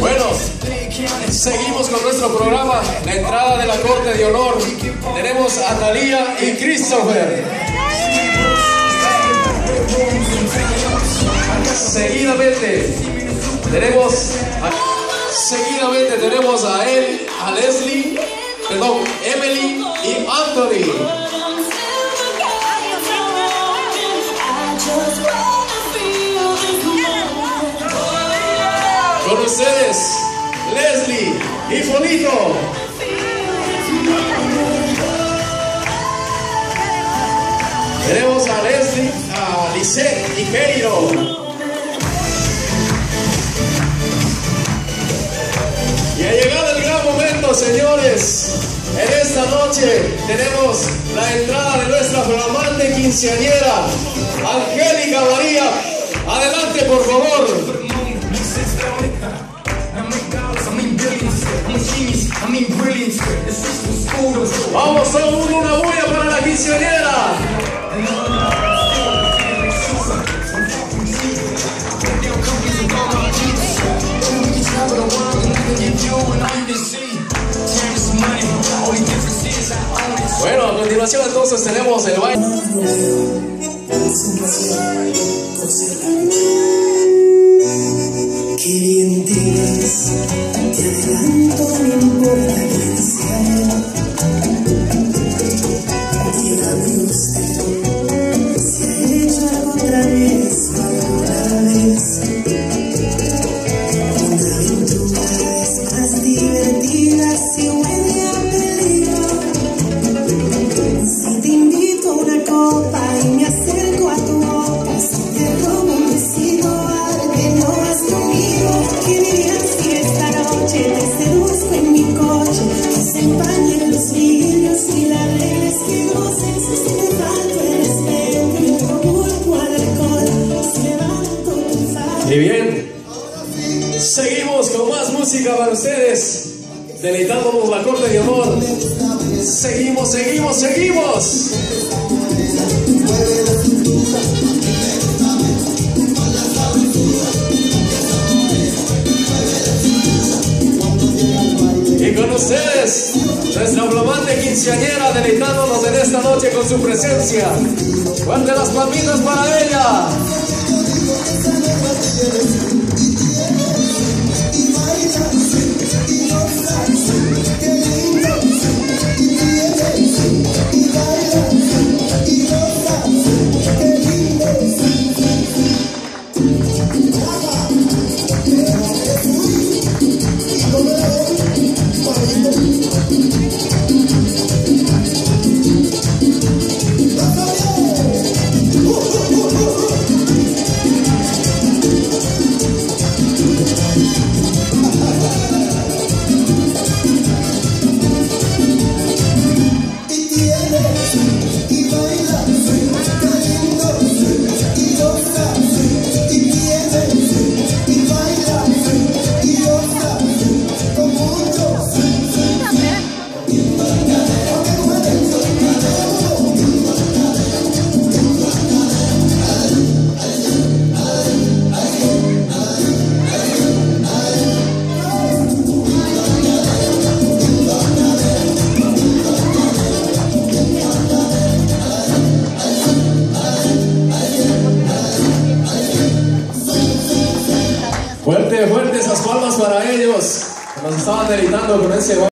Bueno. Seguimos con nuestro programa, la entrada de la Corte de Honor. Tenemos a Talía y Christopher. Seguidamente tenemos a, seguidamente tenemos a él, a Leslie, perdón, Emily y Anthony. Con ustedes, Leslie y Fonito. Tenemos a Leslie, a Lisette y Keiro. Y ha llegado el gran momento, señores. En esta noche tenemos la entrada de nuestra flamante quinceañera, Angélica María. Adelante, por favor. Vamos, el mundo, una bulla para la quinceañera. Bueno, a continuación entonces tenemos el baile. Y bien, seguimos con más música para ustedes, deleitándonos la corte de honor. Seguimos, seguimos, seguimos. Ustedes, nuestra flamante quinceañera deleitándonos en esta noche con su presencia. Fuerte las palmitas para ella. Palmas para ellos. que Nos estaban deleitando con ese